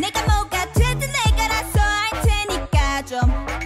내가 뭐가 됐든 내가 나서 할 테니까 좀.